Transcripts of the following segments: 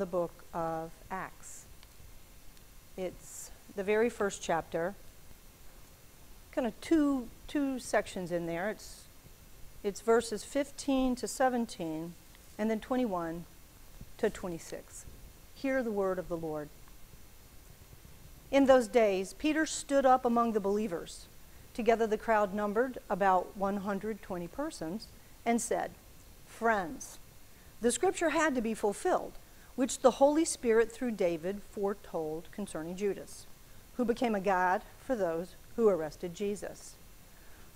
the book of Acts. It's the very first chapter, kind of two, two sections in there. It's, it's verses 15 to 17, and then 21 to 26. Hear the word of the Lord. In those days, Peter stood up among the believers. Together, the crowd numbered about 120 persons, and said, Friends, the scripture had to be fulfilled, which the Holy Spirit through David foretold concerning Judas, who became a guide for those who arrested Jesus.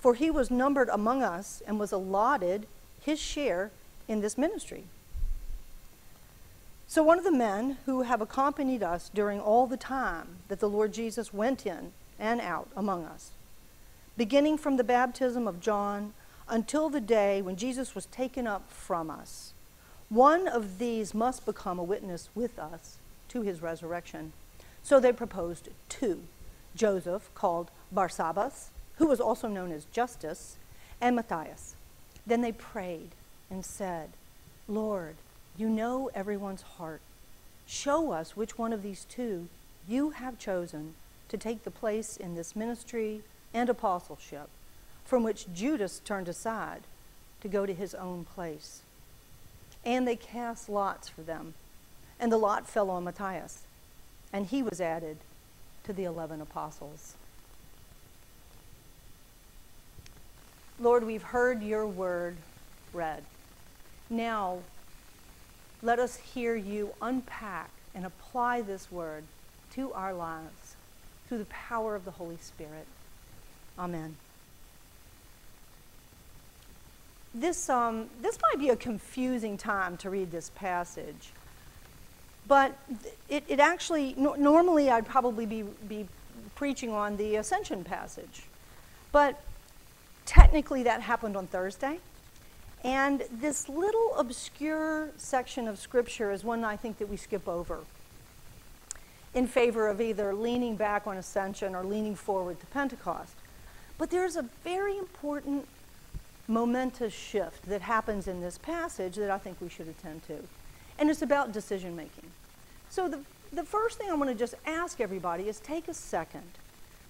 For he was numbered among us and was allotted his share in this ministry. So, one of the men who have accompanied us during all the time that the Lord Jesus went in and out among us, beginning from the baptism of John until the day when Jesus was taken up from us, one of these must become a witness with us to his resurrection. So they proposed two Joseph, called Barsabbas, who was also known as Justus, and Matthias. Then they prayed and said, Lord, you know everyone's heart. Show us which one of these two you have chosen to take the place in this ministry and apostleship from which Judas turned aside to go to his own place. And they cast lots for them, and the lot fell on Matthias, and he was added to the eleven apostles. Lord, we've heard your word read. Now, let us hear you unpack and apply this word to our lives through the power of the Holy Spirit. Amen. This, um, this might be a confusing time to read this passage, but it, it actually, no, normally I'd probably be, be preaching on the Ascension passage. But technically that happened on Thursday. And this little obscure section of Scripture is one I think that we skip over in favor of either leaning back on ascension or leaning forward to Pentecost. But there's a very important momentous shift that happens in this passage that I think we should attend to. And it's about decision making. So the, the first thing I want to just ask everybody is take a second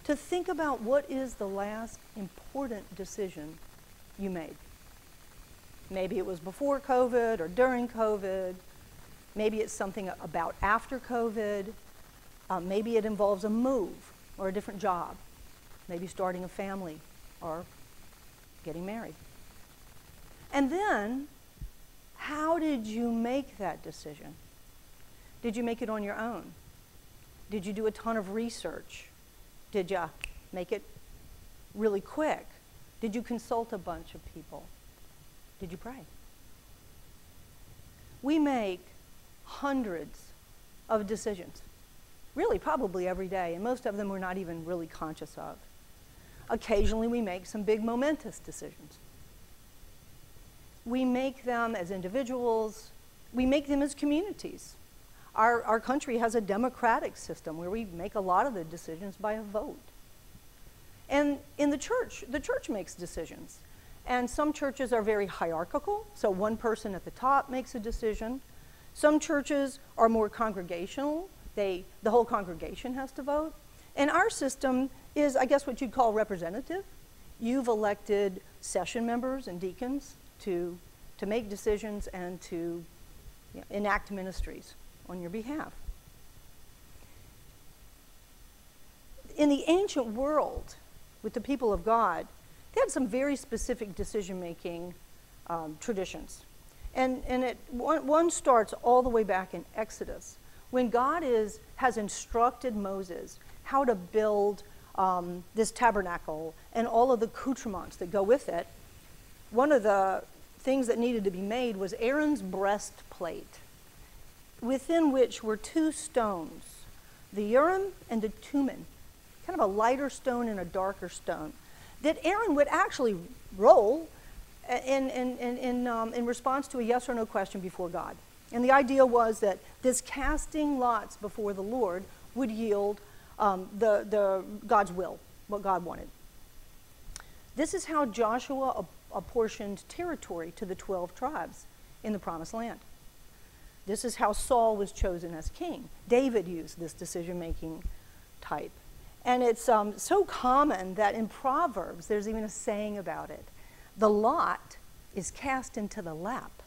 to think about what is the last important decision you made. Maybe it was before COVID or during COVID. Maybe it's something about after COVID. Uh, maybe it involves a move or a different job. Maybe starting a family or getting married. And then, how did you make that decision? Did you make it on your own? Did you do a ton of research? Did you make it really quick? Did you consult a bunch of people? Did you pray? We make hundreds of decisions, really, probably every day, and most of them we're not even really conscious of. Occasionally, we make some big momentous decisions. We make them as individuals, we make them as communities. Our, our country has a democratic system where we make a lot of the decisions by a vote. And in the church, the church makes decisions. And some churches are very hierarchical, so one person at the top makes a decision. Some churches are more congregational, they, the whole congregation has to vote. And our system is, I guess, what you'd call representative. You've elected session members and deacons to, to make decisions and to you know, enact ministries on your behalf. In the ancient world, with the people of God, they had some very specific decision making um, traditions. And, and it, one, one starts all the way back in Exodus, when God is, has instructed Moses how to build um, this tabernacle and all of the accoutrements that go with it. One of the things that needed to be made was Aaron's breastplate, within which were two stones, the Urim and the Thummim, kind of a lighter stone and a darker stone, that Aaron would actually roll in, in, in, in, um, in response to a yes or no question before God. And the idea was that this casting lots before the Lord would yield um, the, the, God's will, what God wanted. This is how Joshua apportioned territory to the 12 tribes in the promised land. This is how Saul was chosen as king. David used this decision making type. And it's um, so common that in Proverbs, there's even a saying about it. The lot is cast into the lap,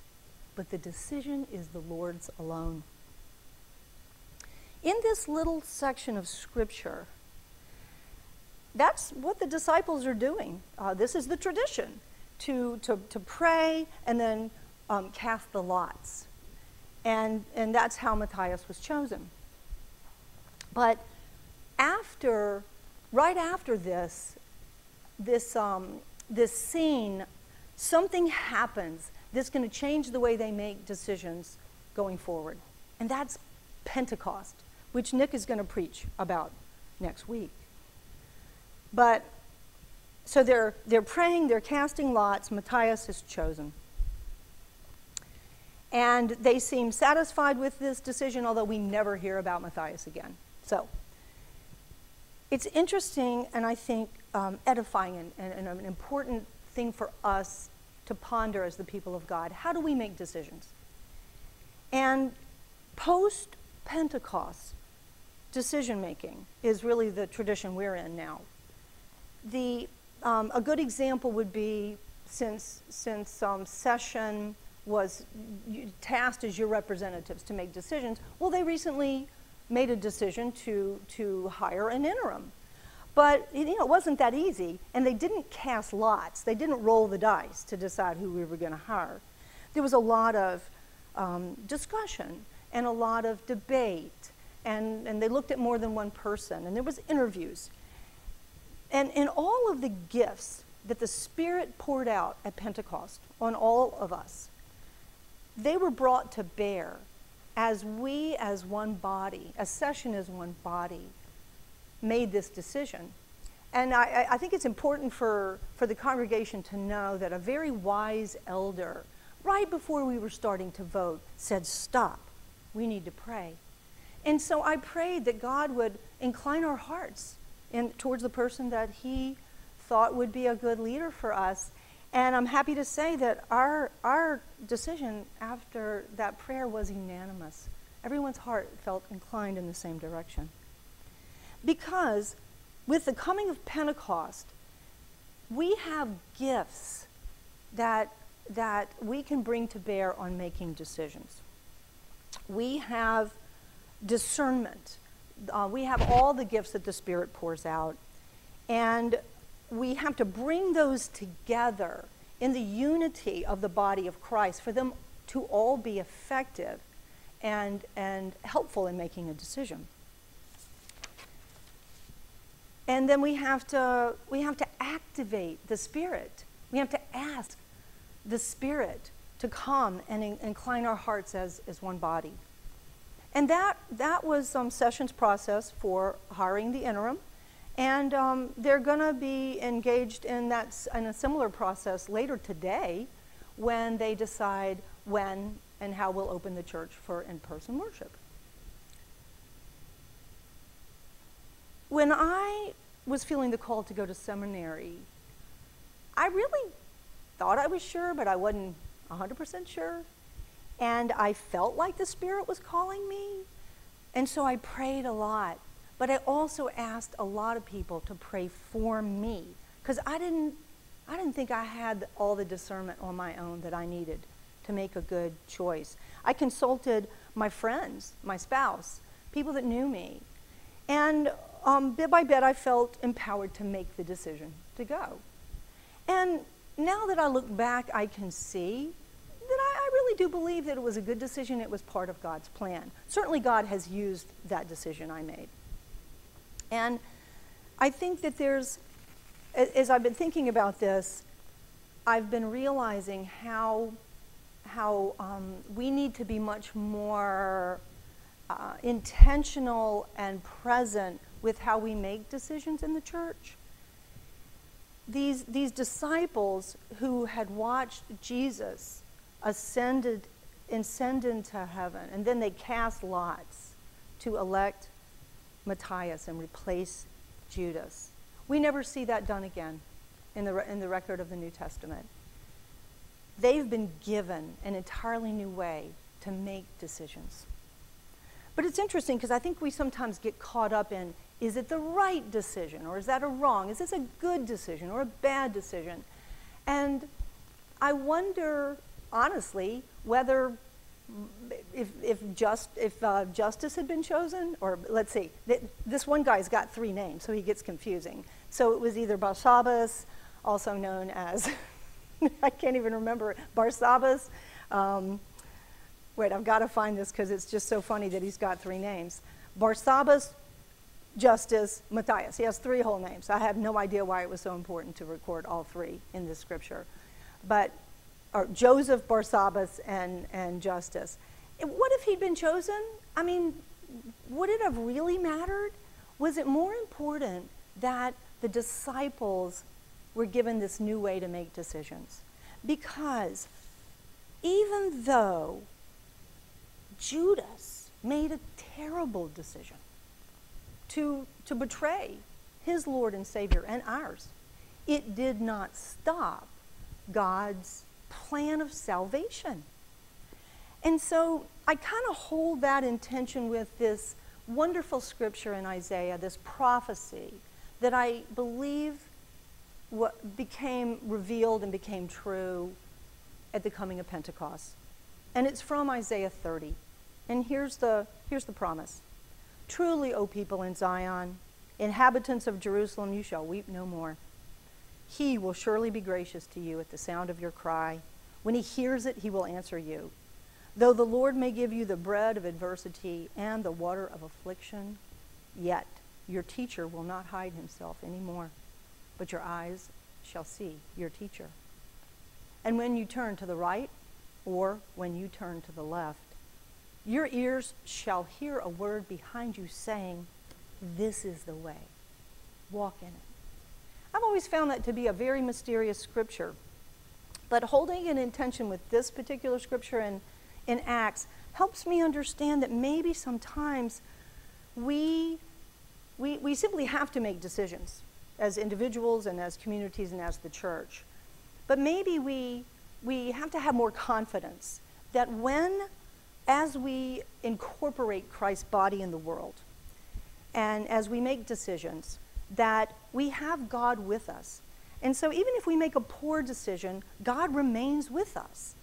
but the decision is the Lord's alone. In this little section of Scripture, that's what the disciples are doing. Uh, this is the tradition to, to, to pray and then um, cast the lots. And, and that's how Matthias was chosen. But after, right after this, this, um, this scene, something happens that's going to change the way they make decisions going forward. And that's Pentecost, which Nick is going to preach about next week. But so they're, they're praying, they're casting lots. Matthias is chosen. And they seem satisfied with this decision, although we never hear about Matthias again. So it's interesting and I think um, edifying and, and, and an important thing for us to ponder as the people of God. How do we make decisions? And post Pentecost decision making is really the tradition we're in now. The, um, a good example would be since, since um, session was tasked as your representatives to make decisions, well, they recently made a decision to, to hire an interim. But you know, it wasn't that easy, and they didn't cast lots. They didn't roll the dice to decide who we were going to hire. There was a lot of um, discussion and a lot of debate, and, and they looked at more than one person, and there was interviews. And in all of the gifts that the Spirit poured out at Pentecost on all of us, they were brought to bear as we, as one body, as session as one body, made this decision. And I, I, think it's important for, for the congregation to know that a very wise elder, right before we were starting to vote, said, Stop, we need to pray. And so I prayed that God would incline our hearts in, towards the person that He thought would be a good leader for us. And I'm happy to say that our, our decision after that prayer was unanimous. Everyone's heart felt inclined in the same direction. Because with the coming of Pentecost, we have gifts that, that we can bring to bear on making decisions. We have discernment. Uh, we have all the gifts that the Spirit pours out. And we have to bring those together in the unity of the body of Christ for them to all be effective and, and helpful in making a decision. And then we have to, we have to activate the Spirit. We have to ask the Spirit to come and in, incline our hearts as, as one body. And that, that was um, Sessions' process for hiring the interim. And um, they're going to be engaged in, that, in a similar process later today when they decide when and how we'll open the church for in person worship. When I was feeling the call to go to seminary, I really thought I was sure, but I wasn't 100% sure. And I felt like the Spirit was calling me. And so I prayed a lot. But I also asked a lot of people to pray for me because I didn't, I didn't think I had all the discernment on my own that I needed to make a good choice. I consulted my friends, my spouse, people that knew me. And um, bit by bit, I felt empowered to make the decision to go. And now that I look back, I can see really do believe that it was a good decision. It was part of God's plan. Certainly, God has used that decision I made. And I think that there's, as I've been thinking about this, I've been realizing how, how um, we need to be much more uh, intentional and present with how we make decisions in the church. These, these disciples who had watched Jesus ascended, ascend into heaven, and then they cast lots to elect Matthias and replace Judas. We never see that done again in the, in the record of the New Testament. They've been given an entirely new way to make decisions. But it's interesting because I think we sometimes get caught up in is it the right decision or is that a wrong? Is this a good decision or a bad decision? And I wonder, honestly, whether if, if, just, if uh, Justus had been chosen, or let's see, th this one guy's got three names, so he gets confusing. So it was either Barsabbas, also known as, I can't even remember, Barsabbas. Um, wait, I've got to find this because it's just so funny that he's got three names. Barsabbas, Justus, Matthias. He has three whole names. I have no idea why it was so important to record all three in this scripture. But or Joseph, Barsabbas, and, and Justus. What if he'd been chosen? I mean, would it have really mattered? Was it more important that the disciples were given this new way to make decisions? Because even though Judas made a terrible decision to, to betray his Lord and Savior and ours, it did not stop God's plan of salvation. And so I kind of hold that intention with this wonderful scripture in Isaiah, this prophecy that I believe what became revealed and became true at the coming of Pentecost. And it's from Isaiah 30. And here's the, here's the promise Truly, O people in Zion, inhabitants of Jerusalem, you shall weep no more. He will surely be gracious to you at the sound of your cry. When he hears it, he will answer you. Though the Lord may give you the bread of adversity and the water of affliction, yet your teacher will not hide himself any more, but your eyes shall see your teacher. And when you turn to the right, or when you turn to the left, your ears shall hear a word behind you saying, This is the way. Walk in it. I've always found that to be a very mysterious scripture. But holding an intention with this particular scripture in, in Acts helps me understand that maybe sometimes we, we, we simply have to make decisions as individuals and as communities and as the church. But maybe we, we have to have more confidence that when, as we incorporate Christ's body in the world, and as we make decisions, that we have God with us. And so even if we make a poor decision, God remains with us.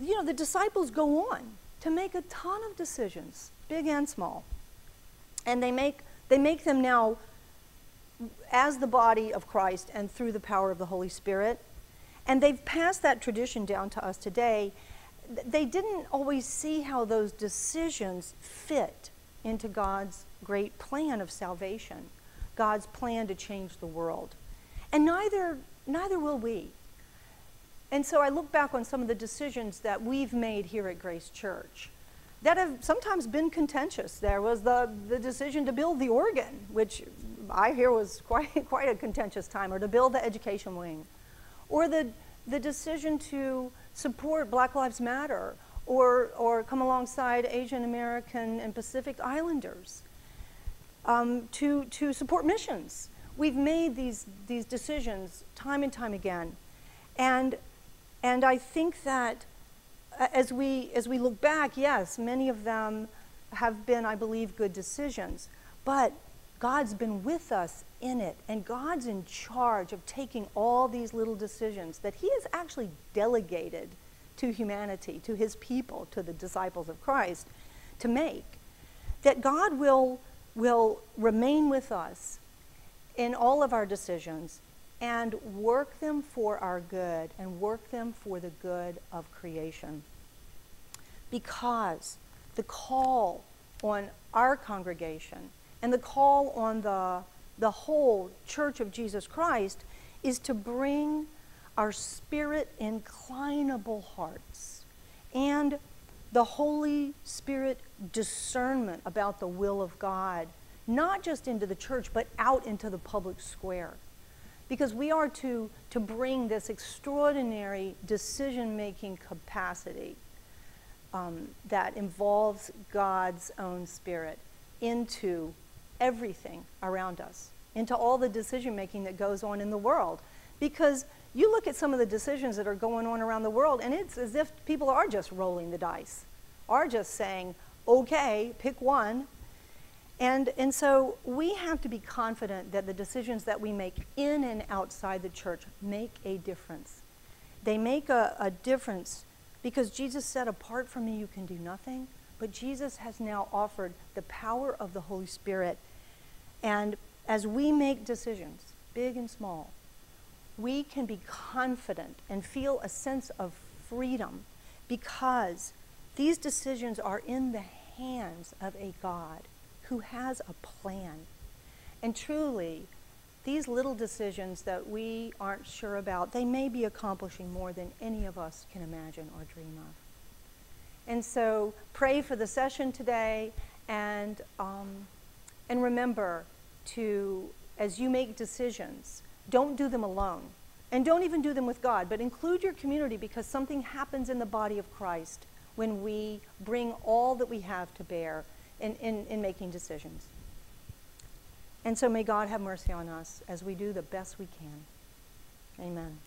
You know, the disciples go on to make a ton of decisions, big and small. And they make, they make them now as the body of Christ and through the power of the Holy Spirit. And they've passed that tradition down to us today. They didn't always see how those decisions fit into God's great plan of salvation, God's plan to change the world. And neither, neither will we. And so I look back on some of the decisions that we've made here at Grace Church that have sometimes been contentious. There was the, the decision to build the organ, which I hear was quite, quite a contentious time, or to build the education wing, or the, the decision to support Black Lives Matter, or, or come alongside Asian American and Pacific Islanders um, to, to support missions. We've made these, these decisions time and time again. And, and I think that as we, as we look back, yes, many of them have been, I believe, good decisions. But God's been with us in it, and God's in charge of taking all these little decisions that He has actually delegated to humanity, to His people, to the disciples of Christ to make. That God will will remain with us in all of our decisions and work them for our good and work them for the good of creation. Because the call on our congregation and the call on the, the whole Church of Jesus Christ is to bring our spirit inclinable hearts and the Holy Spirit discernment about the will of God, not just into the church, but out into the public square. Because we are to, to bring this extraordinary decision making capacity um, that involves God's own spirit into everything around us, into all the decision making that goes on in the world. Because you look at some of the decisions that are going on around the world, and it's as if people are just rolling the dice, are just saying, okay, pick one. And, and so we have to be confident that the decisions that we make in and outside the church make a difference. They make a, a difference because Jesus said, apart from me, you can do nothing. But Jesus has now offered the power of the Holy Spirit. And as we make decisions, big and small, we can be confident and feel a sense of freedom because these decisions are in the hands of a God who has a plan. And truly, these little decisions that we aren't sure about, they may be accomplishing more than any of us can imagine or dream of. And so pray for the session today and, um, and remember to, as you make decisions, don't do them alone. And don't even do them with God, but include your community because something happens in the body of Christ when we bring all that we have to bear in, in, in making decisions. And so may God have mercy on us as we do the best we can. Amen.